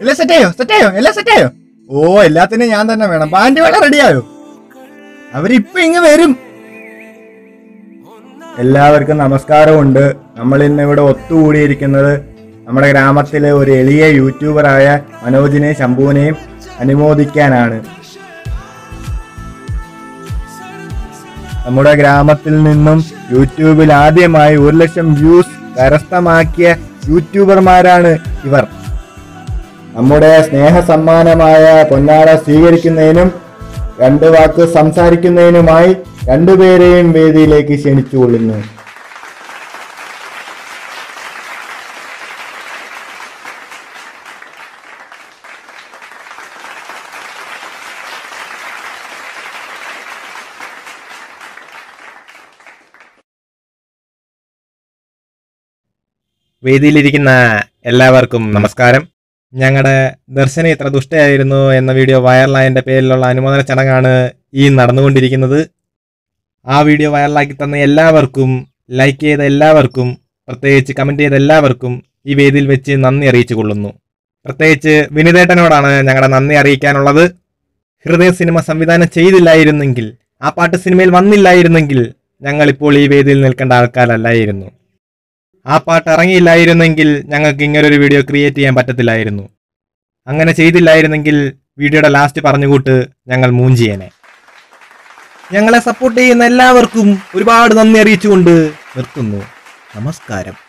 എല്ലാം സെറ്റായോ സെറ്റായോ എല്ലാം സെറ്റായോ. ഓ എല്ലാത്തിനും ഞാൻ തന്നെ വേണം. ബാൻഡ് വേണം റെഡിയായോ? അവരിപ്പൊ ഇങ്ങ് വരും. എല്ലാവർക്കും നമസ്കാരമുണ്ട്. നമ്മൾ ഇന്ന് ഇവിടെ ഒത്തുകൂടിയിരിക്കുന്നത് നമ്മുടെ ഗ്രാമത്തിലെ ഒരു എളിയ യൂട്യൂബറായ മനോജിനെയും ശംഭുവിനെയും അനുമോദിക്കാനാണ്. നമ്മുടെ ഗ്രാമത്തിൽ നിന്നും യൂട്യൂബിൽ ആദ്യമായി ഒരു ലക്ഷം വ്യൂസ് കരസ്ഥമാക്കിയ യൂട്യൂബർമാരാണ് ഇവർ. നമ്മുടെ സ്നേഹസമ്മാനമായ പൊന്നാട സ്വീകരിക്കുന്നതിനും രണ്ട് വാക്ക് സംസാരിക്കുന്നതിനുമായി രണ്ടുപേരെയും വേദിയിലേക്ക് ക്ഷണിച്ചുകൊള്ളുന്നു വേദിയിലിരിക്കുന്ന എല്ലാവർക്കും നമസ്കാരം. ഞങ്ങളുടെ ദർശനം ഇത്ര ദുഷ്ടയായിരുന്നു എന്ന വീഡിയോ വൈറലായതിന്റെ പേരിലുള്ള അനുമോദന ചടങ്ങാണ് ഈ നടന്നുകൊണ്ടിരിക്കുന്നത്. ആ വീഡിയോ വൈറലാക്കി തന്ന എല്ലാവർക്കും ലൈക്ക് ചെയ്ത എല്ലാവർക്കും പ്രത്യേകിച്ച് കമന്റ് ചെയ്ത എല്ലാവർക്കും ഈ വേദിയിൽ വെച്ച് നന്ദി അറിയിച്ചു കൊള്ളുന്നു പ്രത്യേകിച്ച് വിനിതേട്ടനോടാണ് ഞങ്ങളുടെ നന്ദി അറിയിക്കാനുള്ളത്. ഹൃദയ സിനിമ സംവിധാനം ചെയ്തില്ലായിരുന്നെങ്കിൽ ആ പാട്ട് സിനിമയിൽ വന്നില്ലായിരുന്നെങ്കിൽ ഞങ്ങളിപ്പോൾ ഈ വേദിയിൽ നിൽക്കേണ്ട ആൾക്കാരല്ലായിരുന്നു. ആ പാട്ട് ഇറങ്ങിയില്ലായിരുന്നെങ്കിൽ ഞങ്ങൾക്ക് ഇങ്ങനൊരു വീഡിയോ ക്രിയേറ്റ് ചെയ്യാൻ പറ്റത്തില്ലായിരുന്നു. അങ്ങനെ ചെയ്തില്ലായിരുന്നെങ്കിൽ വീഡിയോയുടെ ലാസ്റ്റ് പറഞ്ഞുകൂട്ട് ഞങ്ങൾ മൂഞ്ചിയേനെ. ഞങ്ങളെ സപ്പോർട്ട് ചെയ്യുന്ന എല്ലാവർക്കും ഒരുപാട് നന്ദി അറിയിച്ചുകൊണ്ട് നിർത്തുന്നു. നമസ്കാരം.